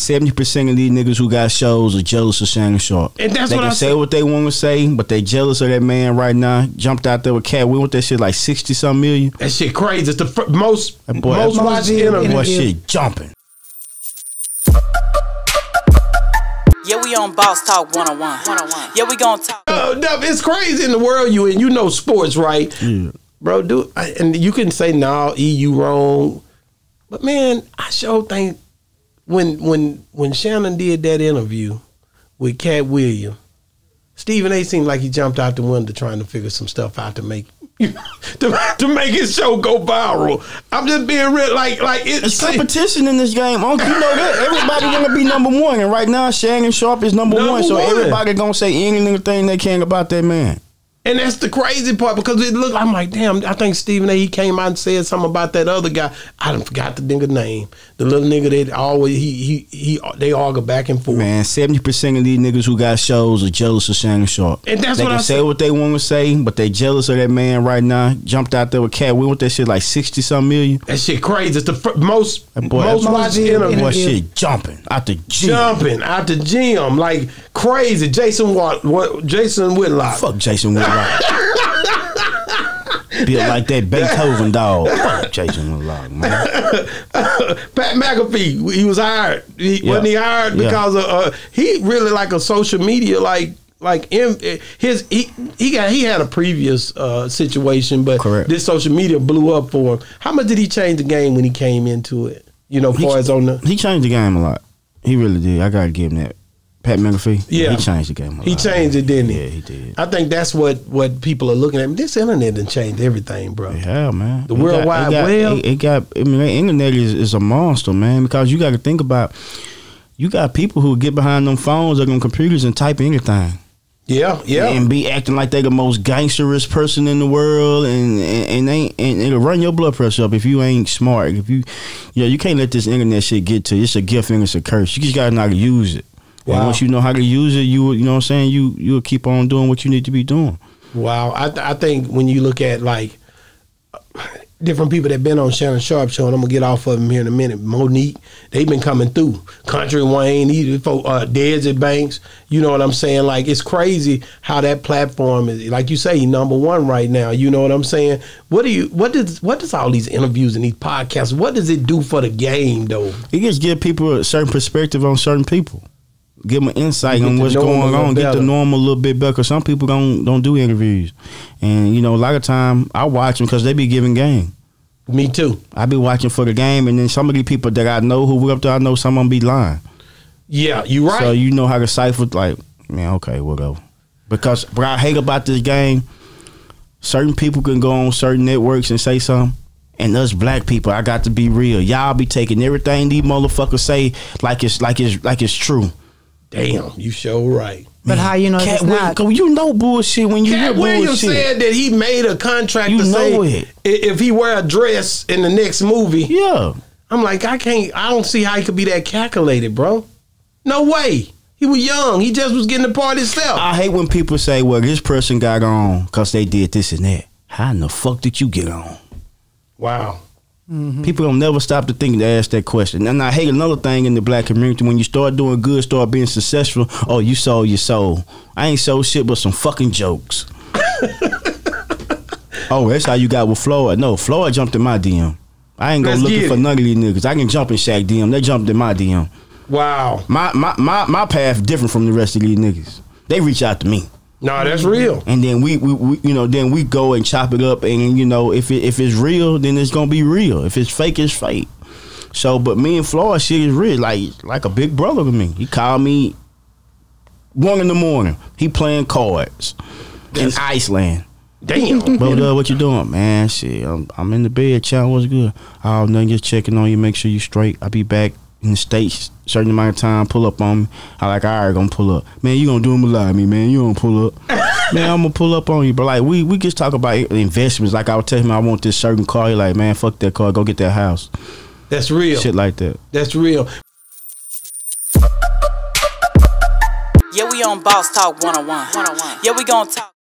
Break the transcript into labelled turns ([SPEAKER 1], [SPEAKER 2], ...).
[SPEAKER 1] Seventy percent of these niggas who got shows are jealous of Shannon Sharpe.
[SPEAKER 2] And that's
[SPEAKER 1] they
[SPEAKER 2] what
[SPEAKER 1] can
[SPEAKER 2] I
[SPEAKER 1] say
[SPEAKER 2] said.
[SPEAKER 1] what they want to say, but they jealous of that man right now. Jumped out there with Katt. We want that shit like sixty some million.
[SPEAKER 2] That shit crazy. It's the fir- most
[SPEAKER 1] That boy-
[SPEAKER 2] most
[SPEAKER 1] that
[SPEAKER 2] watched
[SPEAKER 3] boy-
[SPEAKER 2] interview.
[SPEAKER 1] Boy, shit jumping.
[SPEAKER 4] Yeah, we on Boss Talk 101. 101. Yeah, we gonna talk.
[SPEAKER 2] Uh, no, it's crazy in the world you in. You know sports, right?
[SPEAKER 1] Yeah.
[SPEAKER 2] Bro, do and you can say no, E, you wrong. But man, I sure think when when when Shannon did that interview with Katt Williams, Stephen A. seemed like he jumped out the window trying to figure some stuff out to make to, to make his show go viral. I'm just being real, like like
[SPEAKER 1] It's
[SPEAKER 2] it's
[SPEAKER 1] competition in this game. Unc, you know that everybody want to be number one, and right now Shannon Sharpe is number,
[SPEAKER 2] Number
[SPEAKER 1] one. So
[SPEAKER 2] one.
[SPEAKER 1] everybody gonna say anything they can about that man.
[SPEAKER 2] And that's the crazy part because it looked. I'm like, damn. I think Stephen A. He came out and said something about that other guy. I done forgot the nigga name. The little nigga that always he he he. They argue back and forth.
[SPEAKER 1] Man, seventy percent of these niggas who got shows are jealous of Shannon Sharpe.
[SPEAKER 2] And that's
[SPEAKER 1] they
[SPEAKER 2] what
[SPEAKER 1] can
[SPEAKER 2] I
[SPEAKER 1] say
[SPEAKER 2] said.
[SPEAKER 1] what they want to say, but they jealous of that man right now. Jumped out there with Katt. We want that shit like sixty some million.
[SPEAKER 2] That shit crazy. It's the fir- most
[SPEAKER 1] That boy-
[SPEAKER 2] most watched interview.
[SPEAKER 1] Boy, shit jumping out the gym.
[SPEAKER 2] Jumping out the gym like crazy. Jason Watt, what? Jason Whitlock.
[SPEAKER 1] Fuck Jason Whitlock. Built like that Beethoven dog. Fuck Jason Whitlock, man.
[SPEAKER 2] Pat McAfee, he was hired. He,
[SPEAKER 1] Yeah.
[SPEAKER 2] Wasn't he hired
[SPEAKER 1] Yeah.
[SPEAKER 2] because of uh, he really like a social media like like in, his he he got he had a previous uh, situation, but
[SPEAKER 1] Correct.
[SPEAKER 2] this social media blew up for him. How much did he change the game when he came into it? You know,
[SPEAKER 1] He-
[SPEAKER 2] far as on the
[SPEAKER 1] He changed the game a lot. He really did. I gotta give him that. Pat McAfee.
[SPEAKER 2] Yeah.
[SPEAKER 1] he changed the game a lot.
[SPEAKER 2] he changed it, didn't he?
[SPEAKER 1] Yeah, he did.
[SPEAKER 2] I think that's what what people are looking at. This internet done changed everything, bro.
[SPEAKER 1] Yeah, man.
[SPEAKER 2] The
[SPEAKER 1] It
[SPEAKER 2] World
[SPEAKER 1] got-
[SPEAKER 2] Wide
[SPEAKER 1] it got,
[SPEAKER 2] Web.
[SPEAKER 1] It, it got. I mean, the internet is, is a monster, man. Because you got to think about. You got people who get behind them phones or them computers and type anything.
[SPEAKER 2] Yeah, yeah.
[SPEAKER 1] and be acting like they the most gangsterous person in the world, and and, and they and it'll run your blood pressure up if you ain't smart. If you, yeah, you can't let this internet shit get to you. It's a gift and it's a curse. You just gotta know how to use it. And
[SPEAKER 2] Wow.
[SPEAKER 1] once you know how to use it, you you know what I'm saying. You you'll keep on doing what you need to be doing.
[SPEAKER 2] Wow, I I think when you look at like different people that been on Shannon Sharpe show, and I'm gonna get off of them here in a minute. Mo'Nique, they've been coming through. Country Wayne, these folk, uh, Desi Banks. You know what I'm saying? Like it's crazy how that platform is. Like you say, number one right now. You know what I'm saying? What do you? What does? What does all these interviews and these podcasts? What does it do for the game though?
[SPEAKER 1] It just give people a certain perspective on certain people. Give them insight on what's
[SPEAKER 2] know 'em a
[SPEAKER 1] going on. Get to know them a little bit better. Cause some people don't don't do interviews, and you know a lot of time I watch them because they be giving game.
[SPEAKER 2] Me too.
[SPEAKER 1] I be watching for the game, and then some of these people that I know who we up there, I know some of them be lying.
[SPEAKER 2] Yeah, you right.
[SPEAKER 1] So you know how to cipher. Like, man, okay, whatever. Because what I hate about this game, certain people can go on certain networks and say something. And us black people, I got to be real. Y'all be taking everything these motherfuckers say like it's like it's like it's true.
[SPEAKER 2] Damn, you sure right.
[SPEAKER 3] But how you know
[SPEAKER 1] Katt
[SPEAKER 3] it's
[SPEAKER 1] Williams,
[SPEAKER 3] not?
[SPEAKER 1] 'cause you know bullshit when you
[SPEAKER 2] Katt
[SPEAKER 1] hear
[SPEAKER 2] Williams
[SPEAKER 1] bullshit.
[SPEAKER 2] said that he made a contract
[SPEAKER 1] You
[SPEAKER 2] to say
[SPEAKER 1] it.
[SPEAKER 2] if he wear a dress in the next movie.
[SPEAKER 1] yeah.
[SPEAKER 2] I'm like, I can't. I don't see how he could be that calculated, bro. No way. He was young. He just was getting the part himself.
[SPEAKER 1] I hate when people say, "Well, this person got on because they did this and that." How in the fuck did you get on?
[SPEAKER 2] wow. Mm-hmm.
[SPEAKER 1] People don't never stop to think to ask that question. And I hate another thing in the black community when you start doing good, start being successful. Oh, you sold your soul. I ain't sold shit but some fucking jokes. oh, that's how you got with Floyd. No, Floyd jumped in my DM. I ain't go
[SPEAKER 2] Let's
[SPEAKER 1] looking for
[SPEAKER 2] it.
[SPEAKER 1] none of these niggas. I can jump in Shaq DM. They jumped in my DM.
[SPEAKER 2] Wow.
[SPEAKER 1] My my my my path different from the rest of these niggas. They reach out to me.
[SPEAKER 2] No, that's real.
[SPEAKER 1] And then we, we, we, you know, then we go and chop it up, and you know, if it, if it's real, then it's gonna be real. If it's fake, it's fake. So, but me and Floyd shit is real, like like a big brother to me. He called me one in the morning. He playing cards in Iceland.
[SPEAKER 2] Damn.
[SPEAKER 1] Uh, what you doing, man? Shit, I'm, I'm in the bed. Child, what's good? Oh, nothing. Just checking on you, make sure you straight. I'll be back in the states certain amount of time. Pull up on me. I like, all right, gonna pull up. Man, you gonna do him a lie, me, man. You gonna pull up. man, I'm gonna pull up on you. But like, we we just talk about investments. Like I would tell him I want this certain car. He like, man, fuck that car. Go get that house.
[SPEAKER 2] That's real.
[SPEAKER 1] Shit like that.
[SPEAKER 2] That's real.
[SPEAKER 4] Yeah, we on Boss Talk 101. 101. Yeah, we gonna talk.